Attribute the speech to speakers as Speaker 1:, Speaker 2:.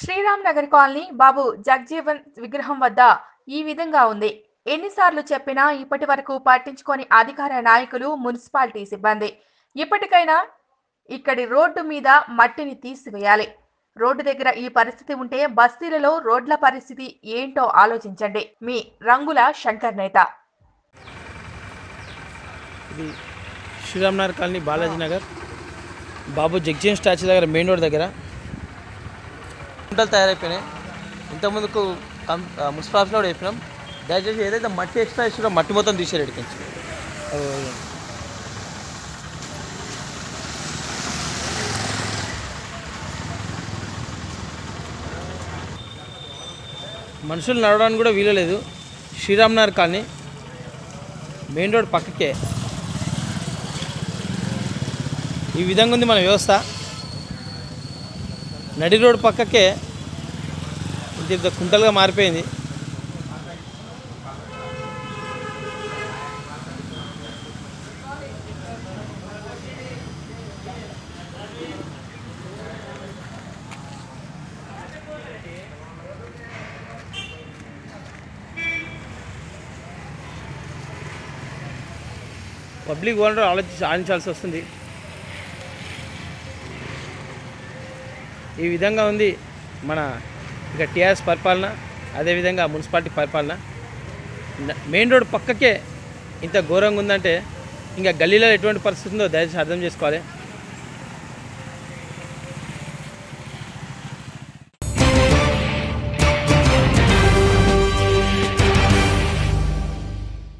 Speaker 1: Sriram Nagar colony Babu Jagjivan విగ్రహం వద్ద ఈ విధంగా ఉంది. ఎన్నిసార్లు చెప్పినా ఇప్పటి వరకు పట్టించుకొని అధికార నాయకులు మున్సిపాలిటీ సిబ్బంది. ఇప్పటికైనా ఇక్కడి రోడ్డు మీద మట్టిని తీసివేయాలి. రోడ్డు దగ్గర ఈ పరిస్థితి ఉంటే బస్తీలలో రోడ్ల పరిస్థితి ఏంటో ఆలోచించండి. మీ రంగుల శంకర్ నేత.
Speaker 2: ఇది శ్రీరామ్నగర్ కాలనీ బాలాజీ నగర్. బాబు జగ్జీవన్ స్టాచ్యూ దగ్గర మెయిన్ రోడ్ దగ్గర. కుంటలు తయారైపోయినాయి. ఇంతకుముందుకు కం మున్సిపల్ ఆఫీస్లో కూడా చెప్పినాం. దయచేసి ఏదైతే మట్టి ఎక్స్ట్రా ఇస్తారో మట్టి మొత్తం తీసారు ఇక్కడికి మనుషులు నడవడానికి కూడా వీలలేదు. శ్రీరామ్నగర్ కాలనీ మెయిన్ రోడ్ పక్కకే. ఈ విధంగా ఉంది మన వ్యవస్థ. నడి రోడ్ పక్కకే ఇంత కుంటలుగా మారిపోయింది. పబ్లిక్ ఓనర్ ఆలోచించి ఆడించాల్సి వస్తుంది. ఈ విధంగా ఉంది మన ఇక టీఆర్ఎస్ పరిపాలన అదేవిధంగా మున్సిపాలిటీ పరిపాలన. మెయిన్ రోడ్ పక్కకే ఇంత ఘోరంగా ఉందంటే ఇంకా గల్లీలో ఎటువంటి పరిస్థితి ఉందో దయచేసి అర్థం చేసుకోవాలి.